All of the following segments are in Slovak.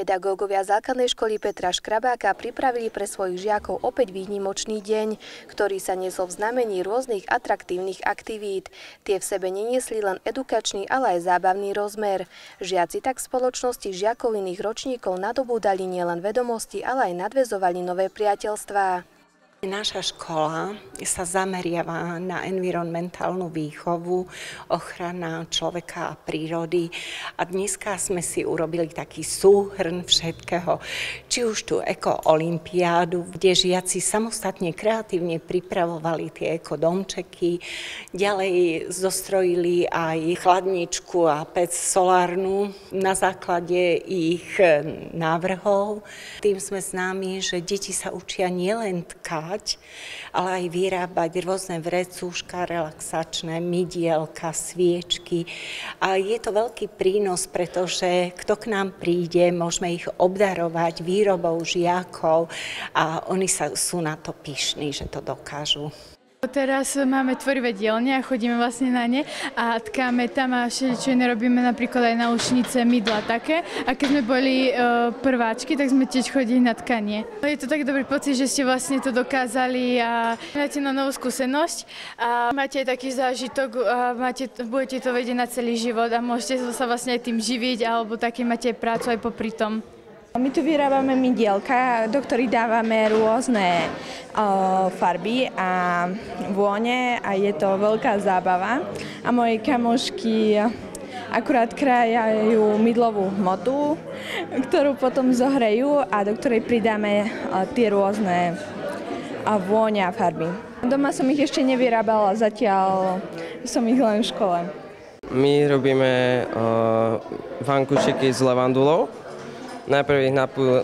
Pedagógovia základnej školy Petra Škrabáka pripravili pre svojich žiakov opäť výnimočný deň, ktorý sa nesol v znamení rôznych atraktívnych aktivít. Tie v sebe neniesli len edukačný, ale aj zábavný rozmer. Žiaci tak v spoločnosti žiakov iných ročníkov nadobúdali nielen vedomosti, ale aj nadvezovali nové priateľstvá. Naša škola sa zameriava na environmentálnu výchovu, ochrana človeka a prírody a dneska sme si urobili taký súhrn všetkého, či už tú ekoolympiádu, kde žiaci samostatne kreatívne pripravovali tie ekodomčeky, ďalej zostrojili aj chladničku a pec solárnu na základe ich návrhov. Tým sme známi, že deti sa učia nielen tkať, spať, ale aj vyrábať rôzne vrecúška relaxačné, mydielka, sviečky. A je to veľký prínos, pretože kto k nám príde, môžeme ich obdarovať výrobou žiakov a oni sa, sú na to pyšní, že to dokážu. Teraz máme tvorivé dielne a chodíme vlastne na ne a tkáme tam a všetko nerobíme napríklad aj naučnice, mydla také. A keď sme boli uh, prváčky, tak sme tiež chodili na tkanie. Je to tak dobrý pocit, že ste vlastne to dokázali a máte na novú skúsenosť a máte aj taký zážitok a máte, budete to vedieť na celý život a môžete sa vlastne aj tým živiť alebo taký máte prácu aj popri tom. My tu vyrábame mydielka, do ktorých dávame rôzne o, farby a vône a je to veľká zábava. A moje kamošky akurát krajajú mydlovú hmotu, ktorú potom zohrejú a do ktorej pridáme o, tie rôzne a vône a farby. Doma som ich ešte nevyrábala, zatiaľ som ich len v škole. My robíme uh, s levandulou Najprv ich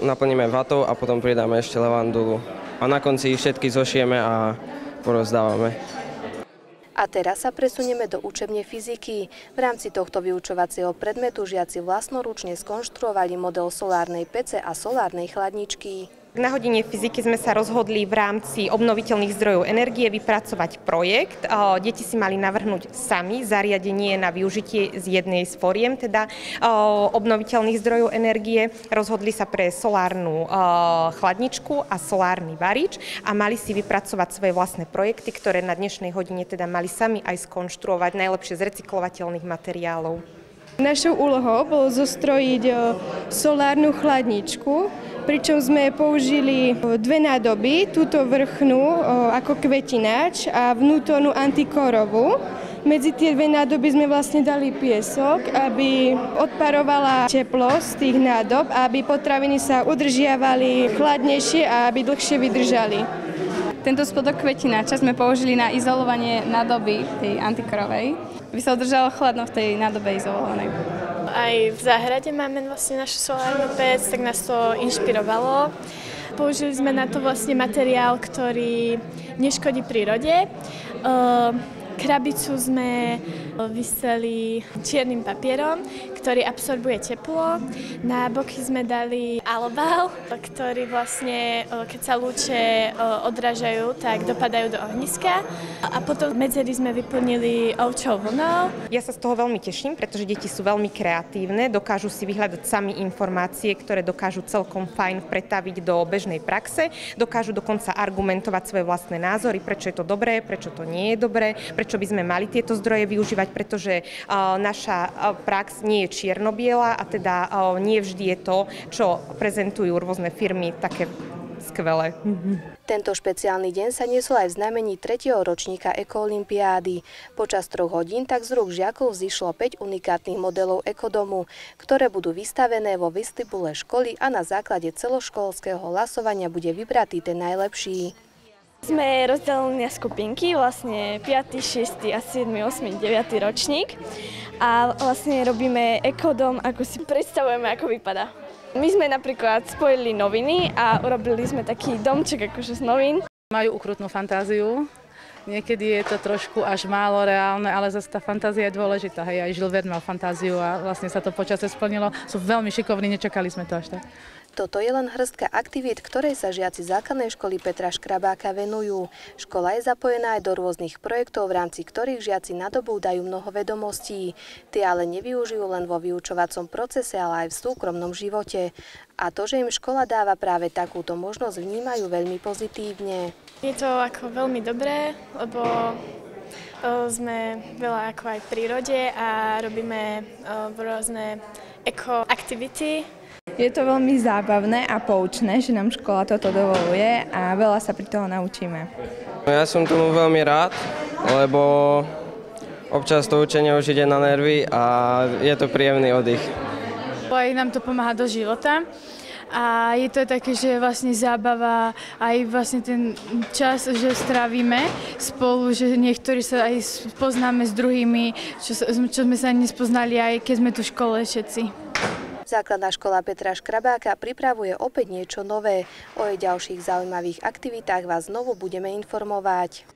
naplníme vatou a potom pridáme ešte levandulu. A na konci ich všetky zošieme a porozdávame. A teraz sa presunieme do učebne fyziky. V rámci tohto vyučovacieho predmetu žiaci vlastnoručne skonštruovali model solárnej pece a solárnej chladničky. Na hodine fyziky sme sa rozhodli v rámci obnoviteľných zdrojov energie vypracovať projekt. Deti si mali navrhnúť sami zariadenie na využitie z jednej z foriem, teda obnoviteľných zdrojov energie. Rozhodli sa pre solárnu chladničku a solárny varič a mali si vypracovať svoje vlastné projekty, ktoré na dnešnej hodine teda mali sami aj skonštruovať najlepšie z recyklovateľných materiálov. Našou úlohou bolo zostrojiť solárnu chladničku, pričom sme použili dve nádoby, túto vrchnú ako kvetináč a vnútornú antikorovú. Medzi tie dve nádoby sme vlastne dali piesok, aby odparovala teplo z tých nádob, aby potraviny sa udržiavali chladnejšie a aby dlhšie vydržali. Tento spodok kvetináča sme použili na izolovanie nádoby tej antikorovej, aby sa udržalo chladno v tej nádobe izolovanej aj v záhrade máme vlastne našu solárnu pec, tak nás to inšpirovalo. Použili sme na to vlastne materiál, ktorý neškodí prírode. Krabicu sme vyseli čiernym papierom, ktorý absorbuje teplo. Na boky sme dali alobal, ktorý vlastne, keď sa lúče odrážajú, tak dopadajú do ohniska. A potom medzery sme vyplnili ovčou vlnou. Ja sa z toho veľmi teším, pretože deti sú veľmi kreatívne, dokážu si vyhľadať sami informácie, ktoré dokážu celkom fajn pretaviť do bežnej praxe, dokážu dokonca argumentovať svoje vlastné názory, prečo je to dobré, prečo to nie je dobré, prečo by sme mali tieto zdroje využívať, pretože naša prax nie je čierno-biela a teda nie vždy je to, čo prezentujú rôzne firmy, také skvelé. Tento špeciálny deň sa niesol aj v znamení 3. ročníka Ekoolympiády. Počas troch hodín tak z rúk žiakov zišlo 5 unikátnych modelov ekodomu, ktoré budú vystavené vo vestibule školy a na základe celoškolského hlasovania bude vybratý ten najlepší. Sme rozdelení na skupinky, vlastne 5., 6. a 7., 8., 9. ročník a vlastne robíme ekodom, ako si predstavujeme, ako vypadá. My sme napríklad spojili noviny a urobili sme taký domček akože z novín. Majú ukrutnú fantáziu, Niekedy je to trošku až málo reálne, ale zase tá fantázia je dôležitá. Hej, aj Žilvert mal fantáziu a vlastne sa to počasie splnilo. Sú veľmi šikovní, nečakali sme to až tak. Toto je len hrstka aktivít, ktorej sa žiaci základnej školy Petra Škrabáka venujú. Škola je zapojená aj do rôznych projektov, v rámci ktorých žiaci nadobúdajú mnoho vedomostí. Tie ale nevyužijú len vo vyučovacom procese, ale aj v súkromnom živote. A to, že im škola dáva práve takúto možnosť, vnímajú veľmi pozitívne. Je to ako veľmi dobré, lebo sme veľa ako aj v prírode a robíme rôzne ekoaktivity. Je to veľmi zábavné a poučné, že nám škola toto dovoluje a veľa sa pri toho naučíme. Ja som tomu veľmi rád, lebo občas to učenie už ide na nervy a je to príjemný oddych. Aj nám to pomáha do života a je to také, že vlastne zábava aj vlastne ten čas, že strávime spolu, že niektorí sa aj poznáme s druhými, čo, čo sme sa nespoznali aj keď sme tu v škole všetci. Základná škola Petra Škrabáka pripravuje opäť niečo nové. O jej ďalších zaujímavých aktivitách vás znovu budeme informovať.